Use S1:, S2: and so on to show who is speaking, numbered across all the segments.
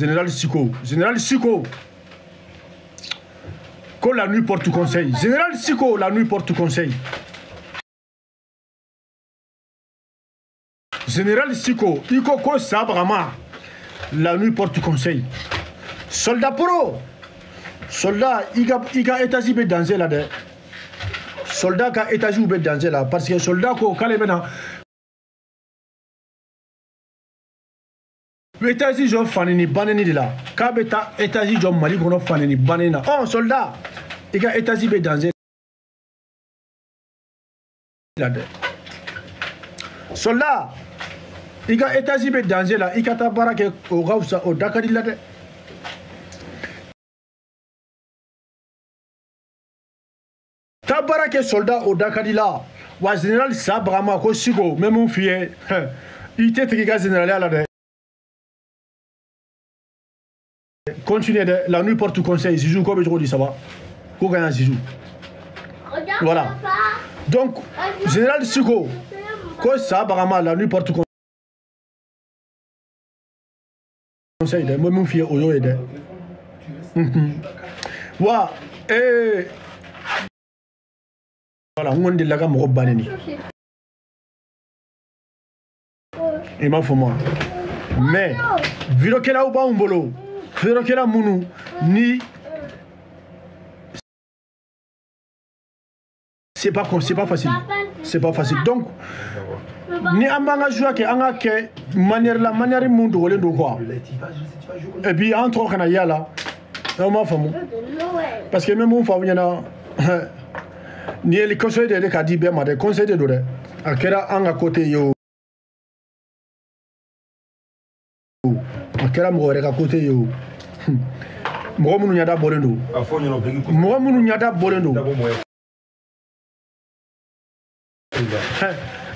S1: général Siko. Général Siko. Que la nuit porte conseil. Général Siko, la nuit porte conseil. Général Siko, Ikoko Sabrama, la nuit porte conseil. Soldat pro, soldat, Iga, Iga états be danger là de. Soldat ka états be danger là parce que soldat ko kale maintenant etazi jɔ fanini baneni de la k'a bɛ taa etazi jɔ mali kɔnɔ fanini baneni na ɔ soldat i ka etazi bɛ danse la dɛ soldat i ka etazi bɛ danse la i ka taa baara kɛ o ka fisa o da ka di la dɛ taa baara kɛ soldat o da ka di la wa général sa bagama ko siko n bɛ mun f'i ye i tɛ tigɛ i ka généraliya la dɛ Continuez. De, la nuit porte tout conseil. Zizou, comme je dis, ça va. Qu'on gagne Zizou. Voilà. Donc, général Siko, quand ça, apparemment, la nuit porte tout conseil. conseil de moi fier au yo et de mhm. wa eh voilà on dit la gamme robe banani il m'a fait moi mais vidéo qu'elle a ou pas un boulot feerekɛla minnu ni c'est pas c'est pas facile c'est pas facile donc ni an b'an ka jouya kɛ an ka kɛ manière la manière mun dogolen don quoi et puis an tɔgɔ kana y'a la aw m'a faamu parce que n bɛ mun faamu ɲɛna nin ye conseil de ye de k'a di bɛɛ ma dɛ conseil de don dɛ a kɛra an ka côté ye o a kɛra mɔgɔ wɛrɛ ka kote ye o mɔgɔ minnu ɲada bɔlen don mɔgɔ minnu ɲada bɔlen don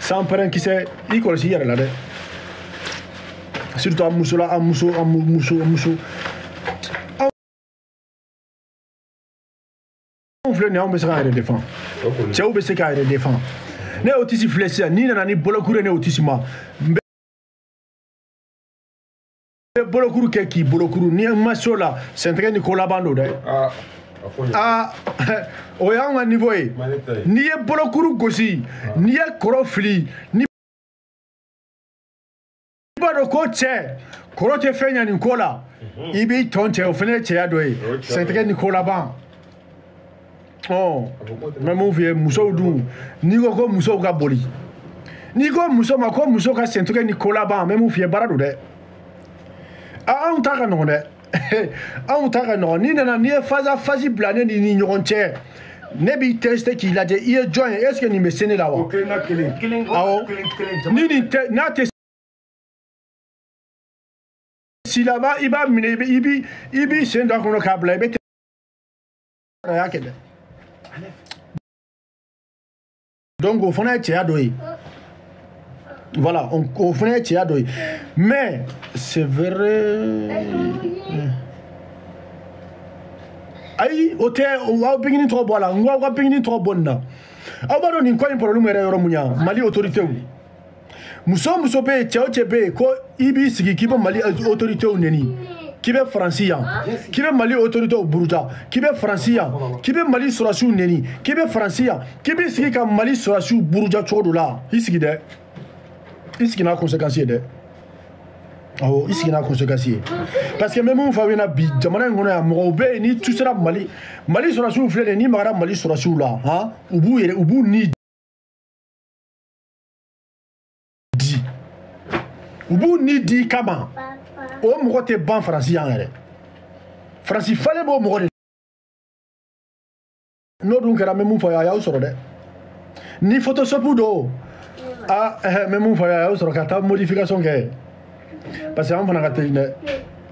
S1: san pɛrɛnkisɛ i kɔlɔsi i yɛrɛ la dɛ surtout a musola a muso a muso a muso anw filɛ nin anw bɛ se k'an yɛrɛ defan cɛw bɛ se k'an yɛrɛ defan ne y'o tisi filɛ sisan n'i nana ni bolokuru ye ne y'o tisi ma bɛ bolokuru kɛ k'i bolokuru n'i ma se ah, ah, o la sɛntɛgɛ ni ko laban don dɛ aa o y'anw ka niveau ye n'i ye bolokuru gosi ah. n'i ye kɔrɔ fili ni i b'a dɔn ko cɛ kɔrɔ tɛ fɛn ɲa nin ko la mhm. i b'i tɔn cɛ o fana ye cɛya dɔ ye sɛntɛgɛ ni ko laban ɔ mɛ mun f'i ye musow dun n'i ko ko musow ka boli n'i ko muso ma ko muso ka sɛntɛgɛ ni ko laban mɛ mun f'i ye baara don dɛ anw ah, ah, ta ka nɔgɔn dɛ anw ta ka nɔgɔn n'i nana n'i ye faza fazi bila ne ni ni ɲɔgɔn cɛ ne b'i teste k'i lajɛ i ye jɔn ye est ce que nin bɛ se ne la wa awɔ ah, oh. ni nin tɛ n'a tɛ silaba i b'a minɛ i b'i i b'i sen don a kɔnɔ k'a bila i bɛ tɛ a y'a kɛ dɛ donc o fana ye cɛya dɔ ye. voilà on, o fana ye cɛya dɔ ye mais c'est vrai ayi o tɛ aw pigini tɔgɔ bɔ a la n ko aw ka pigini tɔgɔ bɔ nin na aw b'a dɔn nin ko in problème yɛrɛ yɔrɔ mun ya mali autoritéw muso o muso bɛ yen cɛ o cɛ bɛ yen ko i b'i sigi k'i bɛ mali autoritéw nɛni k'i bɛ faransi yan k'i bɛ mali otoritew buruta k'i bɛ faransi yan k'i bɛ mali sɔrɔsiw neni k'i bɛ faransi yan k'i b'i sigi ka mali sɔrɔsiw buruja cogo dɔ la i sigi dɛ i sigi n'a conséquence ye dɛ awɔ i sigi n'a conséquence ye parce que n bɛ min fɔ aw ɲɛna bi jamana in kɔnɔ yan mɔgɔw bɛ yen n'i tusera mali mali sɔrɔsiw filɛ nin ye n'i magara mali sɔrɔsiw la han u b'u yɛrɛ u b'u ni di u b'u ni di kama o mɔgɔ tɛ ban faransi yan yɛrɛ faransi falen b'o mɔgɔ de n'o dun kɛra n bɛ min fɔ aw ye a y'aw sɔrɔ dɛ ni photoshop don a n bɛ mun fɔ a y'o sɔrɔ ka taa modification kɛ parce que an fana ka teli dɛ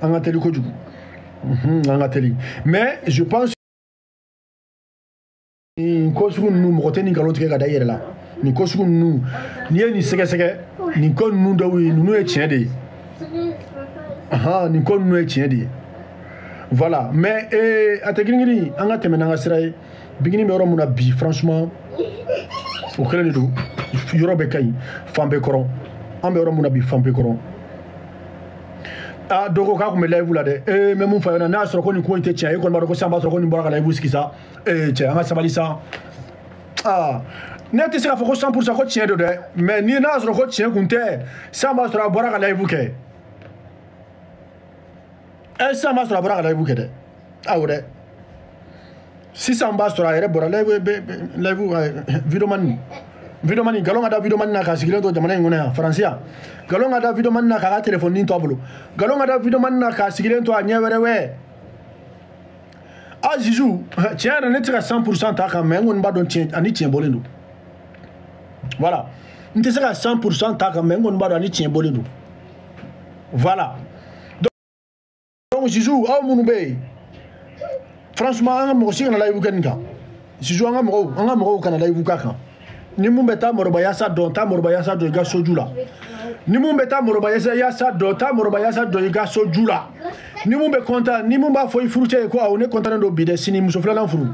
S1: an ka teli kojugu an ka teli mais je pense nin ko sugu ninnu mɔgɔ tɛ nin nkalon tigɛ ka da i yɛrɛ la nin ko sugu ninnu n'i ye nin sɛgɛsɛgɛ nin ko ninnu dɔw ye ninnu ye tiɲɛ de ye nin ko ninnu ye tiɲɛ de ye voilà mais ee eh, a tɛ giringirin an ka tɛmɛ n'an ka sira ye bigini bɛ yɔrɔ min na bi franchement o kɛlen de don yɔrɔ bɛ ka ɲi fan bɛɛ kɔrɔ an bɛ yɔrɔ min na bi fan bɛɛ kɔrɔ aa dɔ ko k'a tun bɛ layivu la dɛ ee n bɛ mun fɔ a ɲɛna n'a y'a sɔrɔ ko nin ko in tɛ tiɲɛ ye e kɔni b'a dɔn ko sisan b'a sɔrɔ ko nin bɔra ka layivu sigi sa ee cɛ an ka sabali sa aa ne tɛ se k'a fɔ ko 100% ko tiɲɛ don dɛ mais ni n'a y'a sɔrɔ ko tiɲɛ kun tɛ sisan b'a sɔrɔ a bɔra ka layivu kɛ ɛ sisan b'a sɔrɔ a bɔra ka layivu kɛ dɛ awɔ dɛ sisan b'a sɔrɔ a yɛrɛ bɔra layivu layivu videomani videoman galon ada video videoman na ka sigilen to jamana in ya, Francia, galon ada video videoman na k'a ka to a galon ada video videoman na k'a sigilen to a ɲɛ wɛrɛ a zizu tiɲɛ yɛrɛ ne tɛ se ka cent pour cent t'a kan mɛ n kɔni b'a dɔn tiɲɛ ani tiɲɛ bɔlen voilà n tɛ se pour t'a kan mɛ n kɔni b'a dɔn ani tiɲɛ bɔlen voilà donc zizu aw minnu bɛ franchement an ka mɔgɔ si kana layibu kɛ nin kan zizu an ka k'a ni mun bɛ taa mɔrɔbayasa dɔn taa mɔrɔbayasa dɔn i ka soju la ni mun bɛ taa mɔrɔbayasa dɔn taa mɔrɔbayasa dɔn i ka soju la ni mun bɛ kɔntan ni mun b'a fɔ i furucɛ ye ko awɔ ne kɔntannen don bi dɛ sini muso filanan furu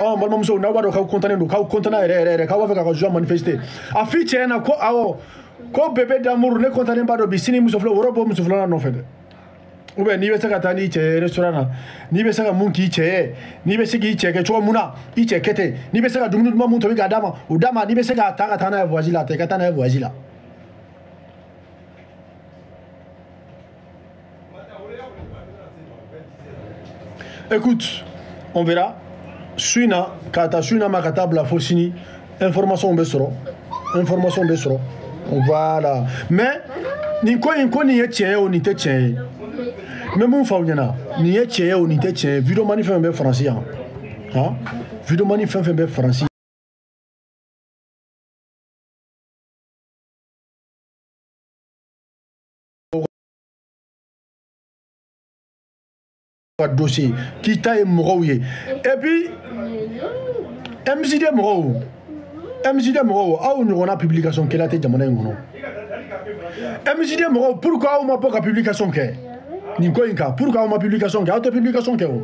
S1: ɔ n balimamuso n'aw b'a dɔn k'aw kɔntannen don k'aw kɔntanna yɛrɛ yɛrɛ yɛrɛ k'aw b'a fɛ k'a ka joie manifester a f'i cɛ ɲɛna ko awɔ ko bébé d'amour ne kɔntannen ba don bi sini muso filanan woro bɔ muso filanan nɔfɛ dɛ ubiyɛn n'i bɛ se ka taa n'i cɛ ye restaurant na n'i bɛ se ka mun k'i cɛ ye eh. n'i bɛ se k'i cɛ kɛ cogo mun na i cɛ kɛ ten n'i bɛ se ka dumuni duman mun tobi k'a d'a ma o d'a ma n'i bɛ se k'a ta ka taa n'a ye voyage la a ta i ka taa n'a ye voyage la. écoute on verra su in na k'a ta su in na ma ka taa bila fo sini information bɛ sɔrɔ information bɛ sɔrɔ voilà mais nin ko in ko nin ye tiɲɛ ye o nin tɛ tiɲɛ ye. n bɛ mun fɔ aw ɲɛna nin ye tiɲɛ ye o nin tɛ tiɲɛ ye videomani fɛn fɛn bɛ faransi yan han videomani fɛn fɛn bɛ faransi ka dossier k'i ta ye mɔgɔw ye et puis mcd mɔgɔw mcd mɔgɔw aw ɲɔgɔnna publication kɛla tɛ jamana in kɔnɔ mcd mɔgɔw pourquoi aw ma bɔ ka publication kɛ nin ko in kan pour que aw ma publication kɛ aw tɛ publication kɛ o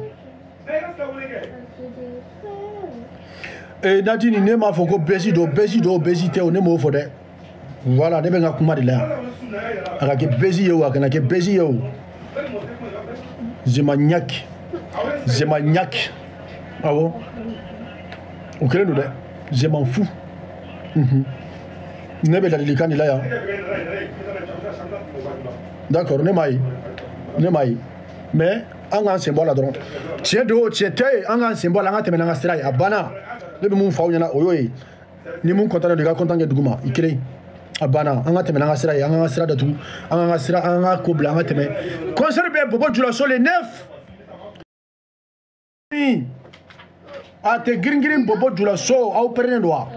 S1: ee eh, nati nin ne m'a fɔ ko bɛsi do bɛsi do bɛsi tɛ o ne m'o fɔ dɛ voilà ne bɛ n ka kuma de la yan a ka kɛ bɛsi ye o a kana kɛ bɛsi ye o zema ɲaki zema ɲaki awɔ o kelen do dɛ zema fu mhm. ne bɛ ladilikan de la yan d'accord ne m'a ye ne m'a ye mais an k'an sen bɔ a la dɔrɔn tiɲɛ don o tiɲɛ tɛ yen an k'an sen bɔ a la an ka tɛmɛ n'an ka sira ye a banna ne bɛ mun fɔ aw ɲɛna o y'o ye ni mun kɔntan don i ka kɔntan kɛ duguma i kelen a banna an ka tɛmɛ n'an ka sira ye an k'an ka sira datugu an k'an ka sira an k'an ka ko bila an ka tɛmɛ concert bɛ bobo julaso le neuf a tɛ girin girin bobo julaso aw pɛrɛnnen don wa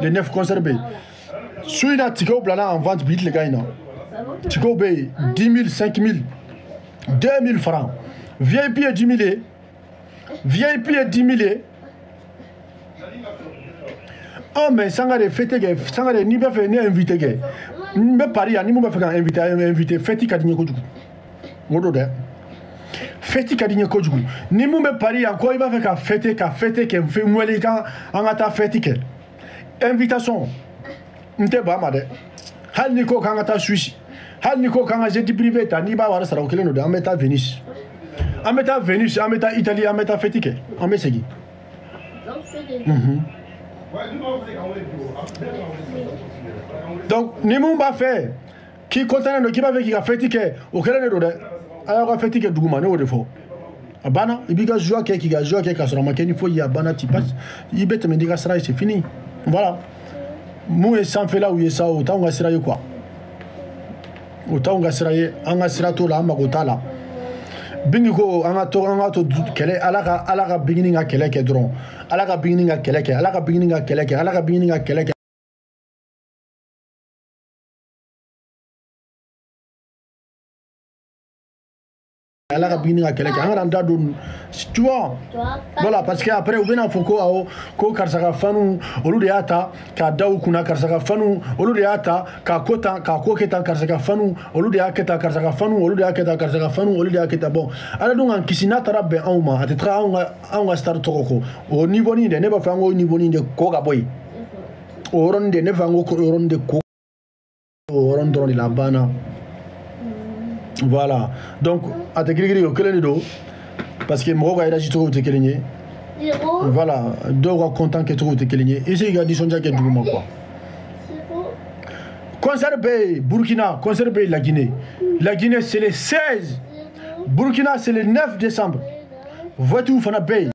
S1: le neuf concert bɛ yen su in na tigɛw bilala en vente bi tilegan in na. tu bɛ payer 10 000 5 000 2 000 francs viens ye 10 000 ye y ye 10 000 Oh, mais sans aller fêter, sans aller n'i bɛ faire inviter. Je ne n bɛ pari je ni mun bɛ fɛ ka invité ne ye invité fɛti ka invité. Je ne kojugu o don dɛ fɛti ka di n pas kojugu ni mun bɛ pari yan pas... Je ne me ka pas... ka fɛte kɛ n wele i ka an invitation Je ne ban a ma invité. hali n'i ko k'an ka jeti privé ta n'i b'a wari sara o kelen don dɛ an bɛ taa venise an bɛ taa venise an bɛ taa italie an bɛ taa fɛti kɛ an bɛ segin mhm. donc ni mun b'a fɛ k'i kɔntanen don k'i b'a fɛ k'i ka fɛti kɛ o kelen de don dɛ a y'aw ka fɛti kɛ dugu ma ne y'o de fɔ a banna i b'i ka joie kɛ k'i ka joie kɛ k'a sɔrɔ a ma kɛ ni foyi ye a banna ti pas i bɛ tɛmɛ n'i ka sira ye c'est fini voilà mun ye sanfɛlaw ye sa o t'anw ka sira ye quoi o t'anw ka sira ye an ka sira t'o la an mago t'a la bingi ko an ka to an ka to kɛlɛ ala ka ala ka bingini ka kɛlɛ kɛ dɔrɔn ala ka bingini ka kɛlɛ kɛ ala ka bingini ka kɛlɛ kɛ ala ka bingini ka kɛlɛ kɛ ala ka bini ka kɛlɛ kɛ an kana an da don tu vois voilà parce que après u bɛna fɔ ko awɔ ko karisa ka fanu olu de y'a ta k'a da u kunna karisa ka fanu olu de y'a ta k'a ko tan k'a ko kɛ tan karisa ka fanu olu de y'a kɛ tan karisa ka fanu olu de y'a kɛ tan karisa ka fanu olu de y'a kɛ tan bon ala dun k'an kisi n'a taara bɛn anw ma a tɛ taga anw ka anw ka star tɔgɔ kɔ o niveau nin dɛ ne b'a fɛ an k'o niveau nin de ko ka bɔ yen mhm. o yɔrɔnin de ne fɛ an k'o yɔrɔnin de ko o yɔrɔnin dɔrɔn de la a banna. voilà donc à te kirikiri o kelen de parce que moi ka hiérarchie cogow tɛ kelen ye voilà deux fois content kɛcogow tɛ kelen ye i je k'i ka son kɛ du moment quoi concert burkina concert la guinée la guinée c'est le 16 burkina c'est le 9 décembre tu, fana Bey